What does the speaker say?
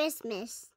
Christmas.